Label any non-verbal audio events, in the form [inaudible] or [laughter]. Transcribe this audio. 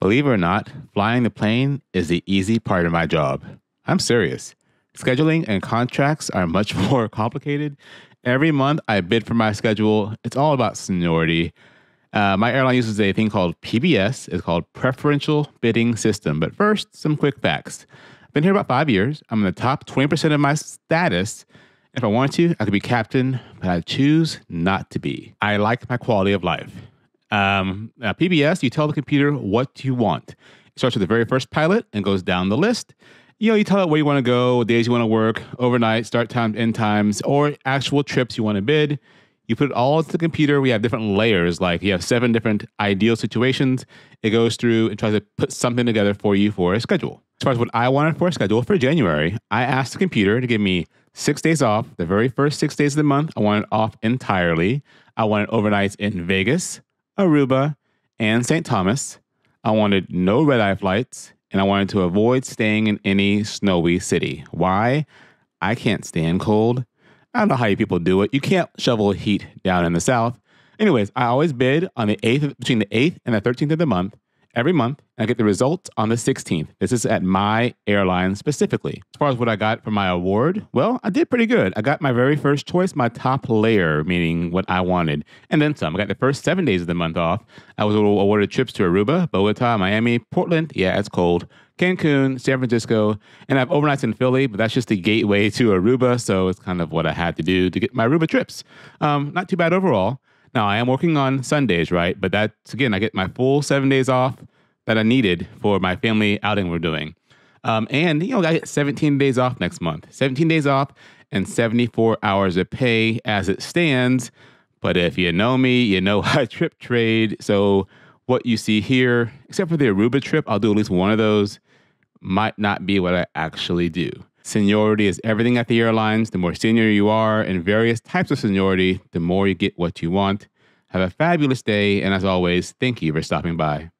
Believe it or not, flying the plane is the easy part of my job. I'm serious. Scheduling and contracts are much [laughs] more complicated. Every month I bid for my schedule. It's all about seniority. Uh, my airline uses a thing called PBS. It's called Preferential Bidding System. But first, some quick facts. I've been here about five years. I'm in the top 20% of my status. If I wanted to, I could be captain, but I choose not to be. I like my quality of life. Um, uh, PBS, you tell the computer what you want. It starts with the very first pilot and goes down the list. You know, you tell it where you want to go, days you want to work, overnight, start times, end times, or actual trips you want to bid. You put it all into the computer. We have different layers, like you have seven different ideal situations. It goes through and tries to put something together for you for a schedule. As far as what I wanted for a schedule for January, I asked the computer to give me six days off. The very first six days of the month, I wanted it off entirely. I wanted overnights in Vegas, Aruba, and St. Thomas. I wanted no red eye flights, and I wanted to avoid staying in any snowy city. Why? I can't stand cold. I don't know how you people do it. You can't shovel heat down in the South. Anyways, I always bid on the 8th, between the 8th and the 13th of the month every month. And I get the results on the 16th. This is at my airline specifically. As far as what I got for my award, well, I did pretty good. I got my very first choice, my top layer, meaning what I wanted, and then some. I got the first seven days of the month off. I was awarded trips to Aruba, Bogota, Miami, Portland. Yeah, it's cold. Cancun, San Francisco, and I have overnights in Philly, but that's just the gateway to Aruba. So it's kind of what I had to do to get my Aruba trips. Um, not too bad overall. Now I am working on Sundays, right? But that's again, I get my full seven days off that I needed for my family outing we're doing. Um, and you know, I get 17 days off next month. 17 days off and 74 hours of pay as it stands. But if you know me, you know [laughs] I trip trade. So what you see here, except for the Aruba trip, I'll do at least one of those, might not be what I actually do. Seniority is everything at the airlines. The more senior you are in various types of seniority, the more you get what you want. Have a fabulous day. And as always, thank you for stopping by.